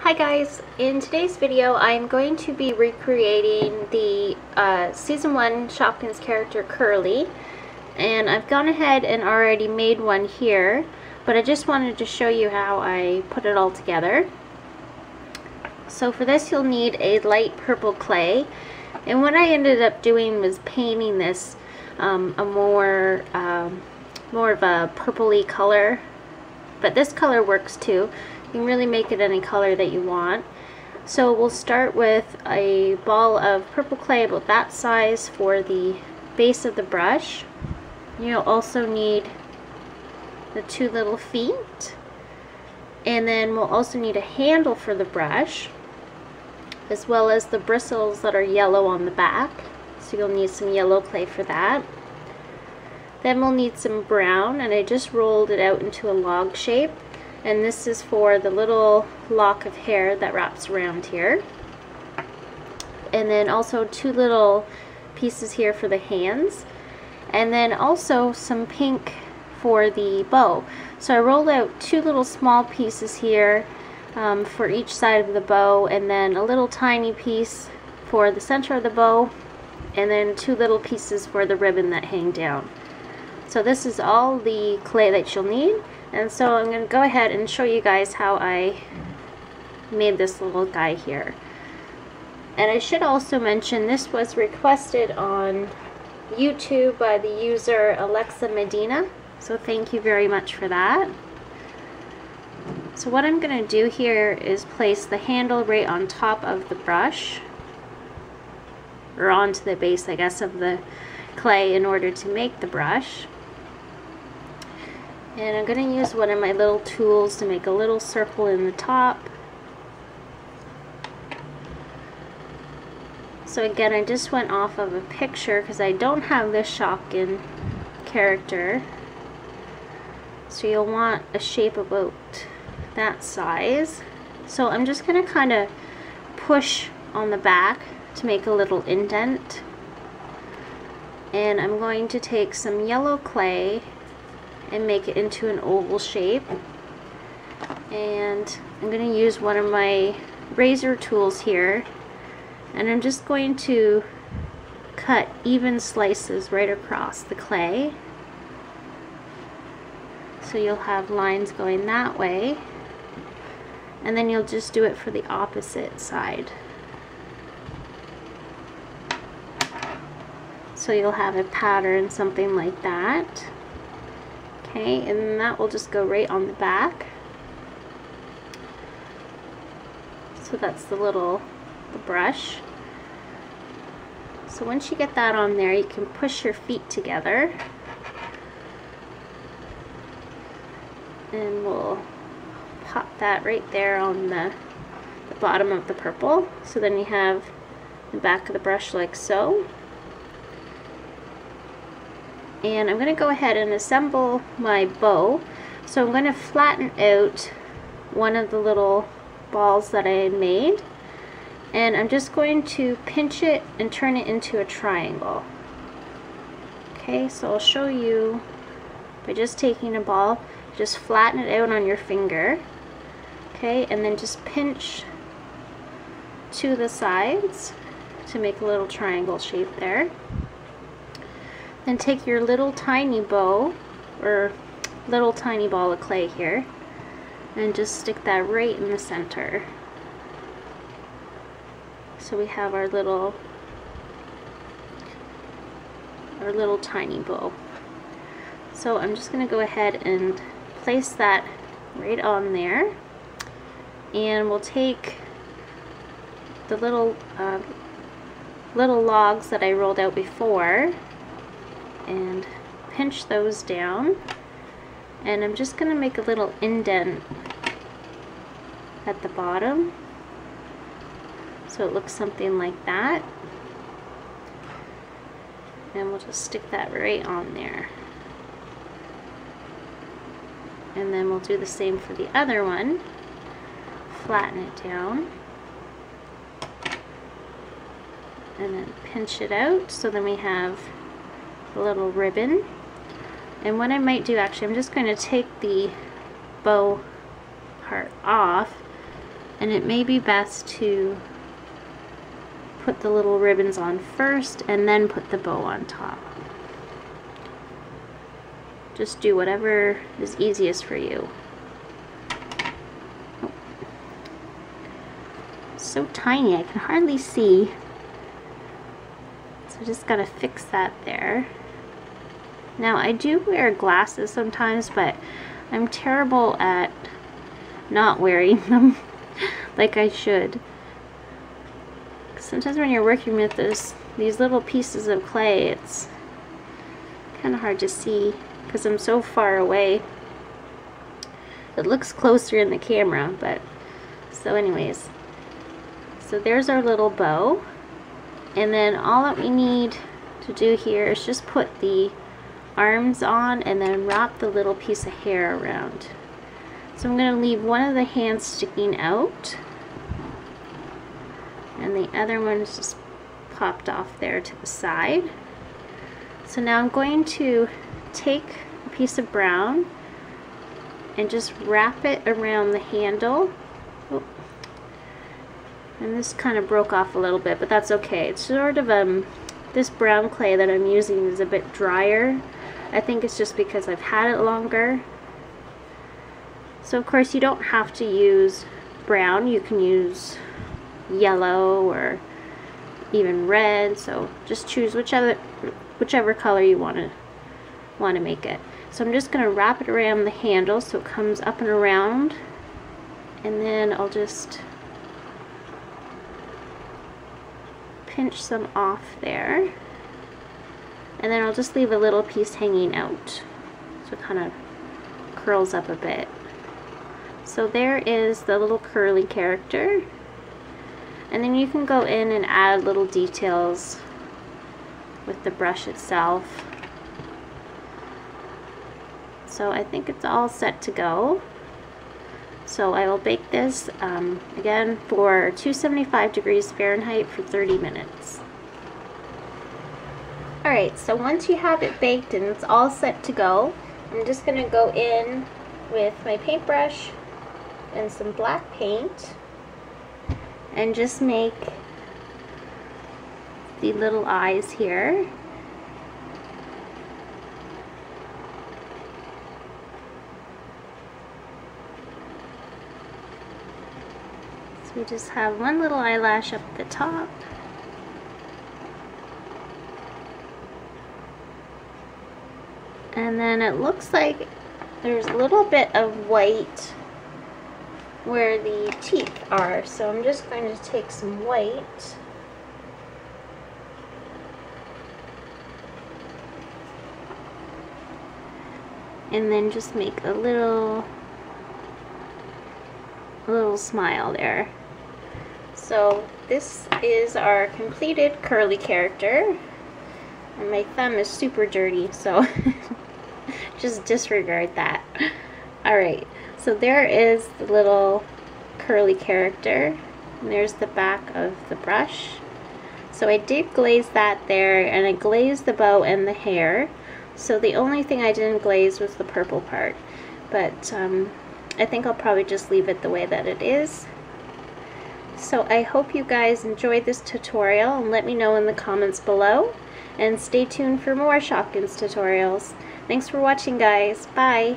Hi guys, in today's video I'm going to be recreating the uh, season 1 Shopkins character Curly. And I've gone ahead and already made one here but I just wanted to show you how I put it all together. So for this you'll need a light purple clay. And what I ended up doing was painting this um, a more um, more of a purpley color but this color works too you can really make it any color that you want. So we'll start with a ball of purple clay about that size for the base of the brush. You'll also need the two little feet. And then we'll also need a handle for the brush, as well as the bristles that are yellow on the back. So you'll need some yellow clay for that. Then we'll need some brown, and I just rolled it out into a log shape. And this is for the little lock of hair that wraps around here. And then also two little pieces here for the hands. And then also some pink for the bow. So I rolled out two little small pieces here um, for each side of the bow and then a little tiny piece for the center of the bow and then two little pieces for the ribbon that hang down so this is all the clay that you'll need and so I'm going to go ahead and show you guys how I made this little guy here. And I should also mention this was requested on YouTube by the user Alexa Medina. So thank you very much for that. So what I'm going to do here is place the handle right on top of the brush. Or onto the base, I guess, of the clay in order to make the brush. And I'm going to use one of my little tools to make a little circle in the top. So again, I just went off of a picture because I don't have this Shopkin character. So you'll want a shape about that size. So I'm just going to kind of push on the back to make a little indent. And I'm going to take some yellow clay and make it into an oval shape. And I'm going to use one of my razor tools here and I'm just going to cut even slices right across the clay. So you'll have lines going that way and then you'll just do it for the opposite side. So you'll have a pattern something like that. Okay, and that will just go right on the back. So that's the little the brush. So once you get that on there, you can push your feet together. And we'll pop that right there on the, the bottom of the purple. So then you have the back of the brush like so and I'm going to go ahead and assemble my bow. So I'm going to flatten out one of the little balls that I made and I'm just going to pinch it and turn it into a triangle. Okay, so I'll show you by just taking a ball, just flatten it out on your finger. Okay, and then just pinch to the sides to make a little triangle shape there. Then take your little tiny bow, or little tiny ball of clay here, and just stick that right in the center. So we have our little, our little tiny bow. So I'm just going to go ahead and place that right on there. And we'll take the little uh, little logs that I rolled out before and pinch those down. And I'm just going to make a little indent at the bottom so it looks something like that. And we'll just stick that right on there. And then we'll do the same for the other one. Flatten it down. And then pinch it out so then we have little ribbon. And what I might do actually, I'm just going to take the bow part off and it may be best to put the little ribbons on first and then put the bow on top. Just do whatever is easiest for you. Oh. So tiny, I can hardly see. So just gotta fix that there. Now I do wear glasses sometimes, but I'm terrible at not wearing them like I should sometimes when you're working with this, these little pieces of clay, it's kind of hard to see because I'm so far away. It looks closer in the camera, but so anyways. So there's our little bow. And then all that we need to do here is just put the arms on and then wrap the little piece of hair around. So I'm going to leave one of the hands sticking out and the other one's just popped off there to the side. So now I'm going to take a piece of brown and just wrap it around the handle. And this kind of broke off a little bit, but that's okay. It's sort of, um, this brown clay that I'm using is a bit drier. I think it's just because I've had it longer. So of course you don't have to use brown, you can use yellow or even red so just choose whichever whichever color you want to want to make it so I'm just going to wrap it around the handle so it comes up and around and then I'll just pinch some off there and then I'll just leave a little piece hanging out so it kind of curls up a bit so there is the little curly character and then you can go in and add little details with the brush itself. So I think it's all set to go. So I will bake this um, again for 275 degrees Fahrenheit for 30 minutes. Alright, so once you have it baked and it's all set to go, I'm just going to go in with my paintbrush and some black paint and just make the little eyes here. So we just have one little eyelash up the top. And then it looks like there's a little bit of white where the teeth are. So I'm just going to take some white and then just make a little a little smile there. So this is our completed curly character. And my thumb is super dirty, so just disregard that. Alright, so there is the little curly character. And there's the back of the brush. So I did glaze that there and I glazed the bow and the hair. So the only thing I didn't glaze was the purple part. But um, I think I'll probably just leave it the way that it is. So I hope you guys enjoyed this tutorial and let me know in the comments below. And stay tuned for more Shopkins tutorials. Thanks for watching guys. Bye.